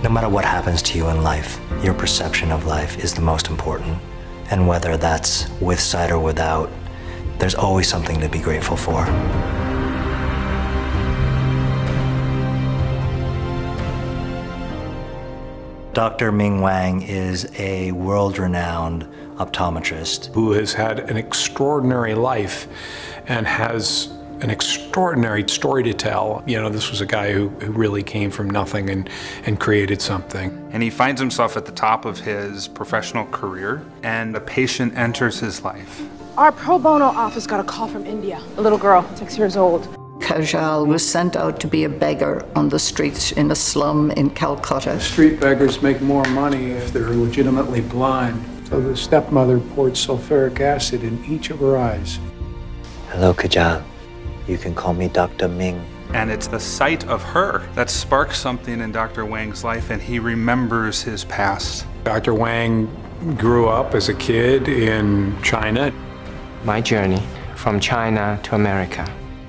No matter what happens to you in life, your perception of life is the most important. And whether that's with sight or without, there's always something to be grateful for. Dr. Ming Wang is a world renowned optometrist who has had an extraordinary life and has an extraordinary story to tell. You know, this was a guy who, who really came from nothing and, and created something. And he finds himself at the top of his professional career, and a patient enters his life. Our pro bono office got a call from India. A little girl, six years old. Kajal was sent out to be a beggar on the streets in a slum in Calcutta. Street beggars make more money if they're legitimately blind. So the stepmother poured sulfuric acid in each of her eyes. Hello, Kajal. You can call me Dr. Ming. And it's the sight of her that sparks something in Dr. Wang's life, and he remembers his past. Dr. Wang grew up as a kid in China. My journey from China to America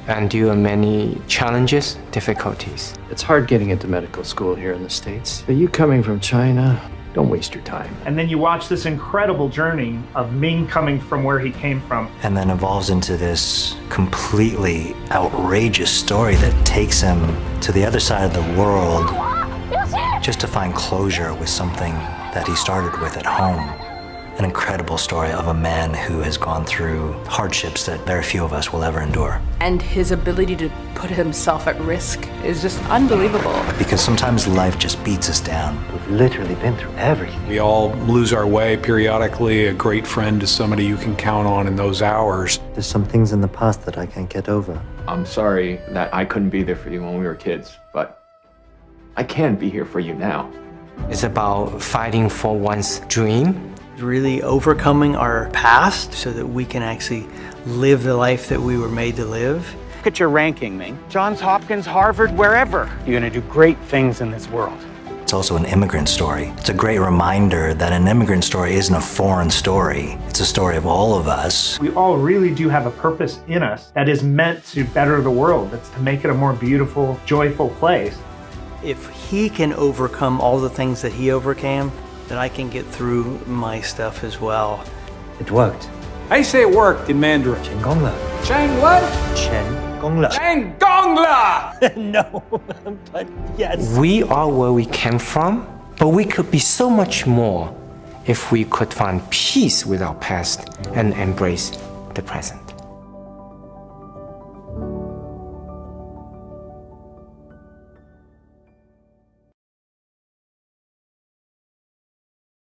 and due many challenges, difficulties. It's hard getting into medical school here in the States. But you coming from China, don't waste your time. And then you watch this incredible journey of Ming coming from where he came from. And then evolves into this completely outrageous story that takes him to the other side of the world ah, just to find closure with something that he started with at home. An incredible story of a man who has gone through hardships that very few of us will ever endure. And his ability to put himself at risk is just unbelievable. Because sometimes life just beats us down. We've literally been through everything. We all lose our way periodically. A great friend is somebody you can count on in those hours. There's some things in the past that I can't get over. I'm sorry that I couldn't be there for you when we were kids, but I can be here for you now. It's about fighting for one's dream really overcoming our past so that we can actually live the life that we were made to live. Look at your ranking, Ming. Johns Hopkins, Harvard, wherever. You're going to do great things in this world. It's also an immigrant story. It's a great reminder that an immigrant story isn't a foreign story. It's a story of all of us. We all really do have a purpose in us that is meant to better the world. That's to make it a more beautiful, joyful place. If he can overcome all the things that he overcame, that I can get through my stuff as well. It worked. I say it worked in Mandarin. Chen Gongla. Chang what? Chen Gongla. Chang Gongla! no, but yes. We are where we came from, but we could be so much more if we could find peace with our past and embrace the present.